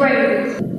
sparkle